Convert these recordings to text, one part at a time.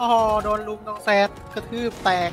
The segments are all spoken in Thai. อ้อโดนลุมน้องแซดกระทืบแตก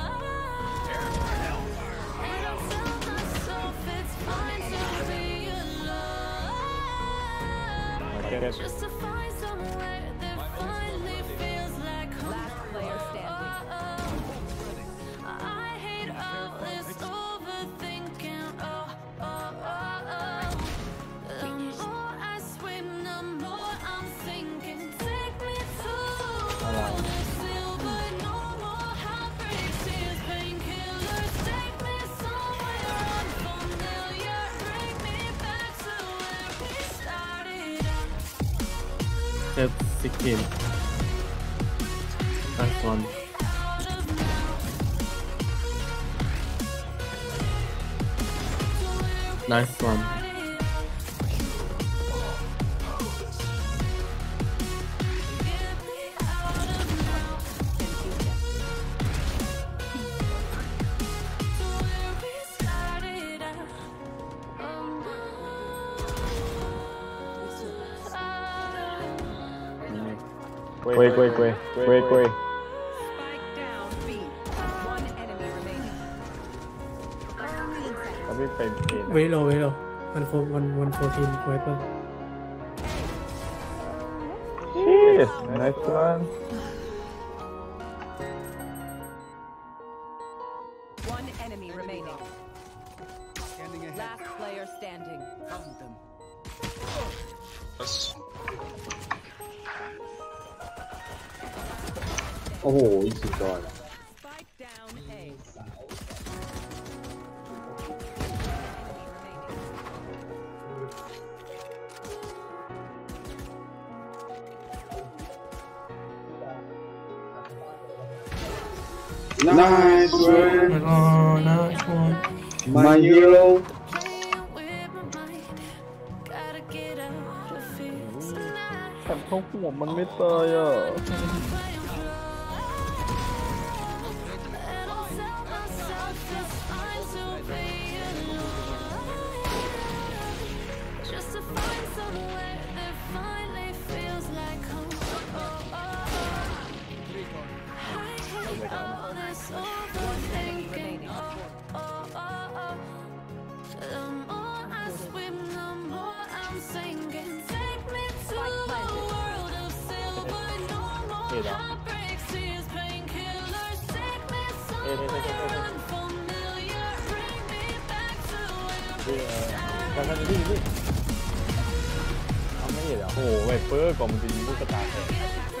Just to find somewhere they're fine. the 16. Nice one. Nice one. Wait, wait, wait, wait, wait, wait. wait, wait. Very low, very low. One four, one, one fourteen weapon. Jeez, nice one. One enemy remaining. Last player standing. Found them. Yes. โอ้โหสุดยอดนายช่วยนายช่วยมายูโร cảm xúc của mình mới tới à อยู่แล้วเออเยอเออเออเออกันนี่นี่ทำไม่เหรอโอ้โหไวเปอร์กล่อมจริงลูกกระตาเลย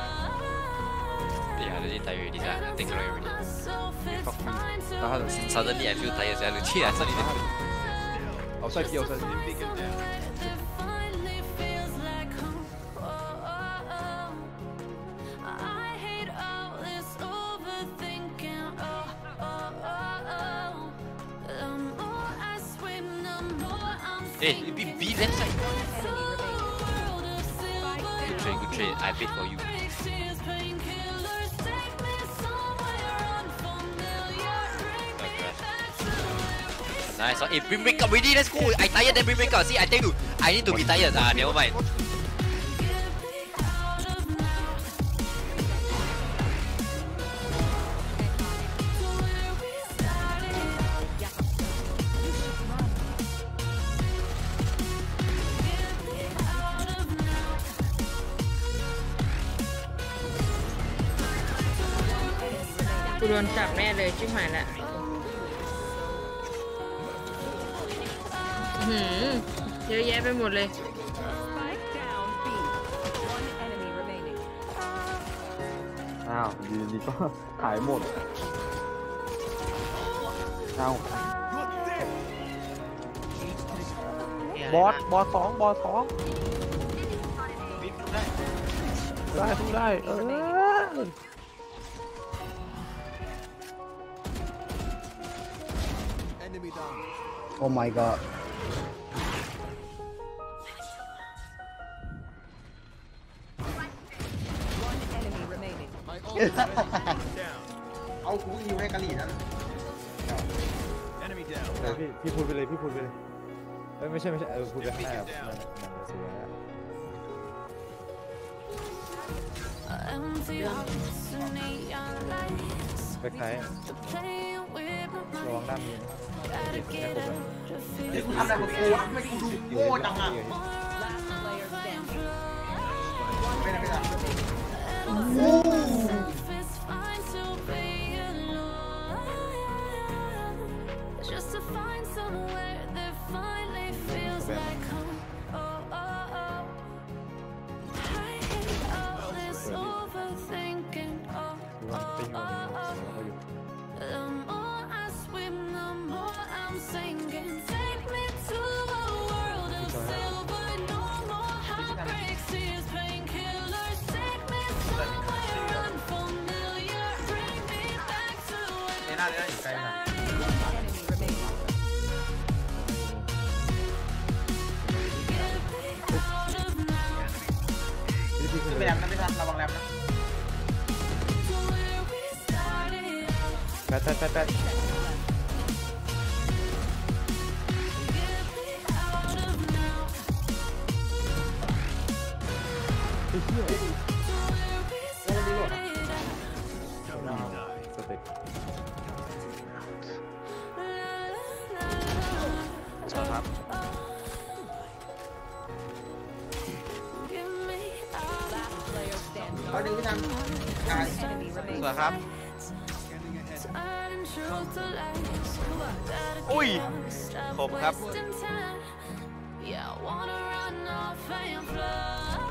the other day tired already, I think tired already. Fuck me. Suddenly I feel tired, Yeah, Legit, I suddenly feel Outside here, outside here. Hey, be, be left side. Good trade, good trade. I paid for you. Nice. Hey, bring break up already. Let's go. I tired then bring break up. See, I tell you, I need to be tired. Ah, never mind. Kudon จับแน่เลยชิบหายละเยอะแยะไปหมดเลย อ้าวยืนดีก็หายหมดอ้าวบอสบอสสองบอสสองได้ทุกได้ เออโอ้ my god เอาคูกยิวให้กะหรี่นั้นเพี่พี่พูดไปเลยพี่พูดไปเลยเอ้ยไม่ใช่ไม่ใช่เออพูดไปให้ครับนันนะเสียแล้ไปขายระวังด้ามีนะเดีกูทำอะไรกูวะไม่กูดูโง่จังอ่ะไมได้ไม่ได้โอ้้แลวะรังเนปื้ออยู่ใกล้นะขึ้นไปแรมนะไม่ทันระวังแรมนะแป๊ดแป๊ดแป๊ดแป๊ดสเต็กครับดีงไทัครับอุ้ยผมครับ